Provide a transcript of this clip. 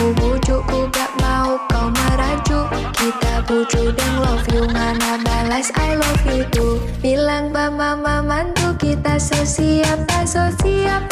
ku bujuk Ku gak mau kau merajuk. Kita bujuk dan love you Mana balas I love you too. Bilang mama mama mantu Kita so siap tak so siap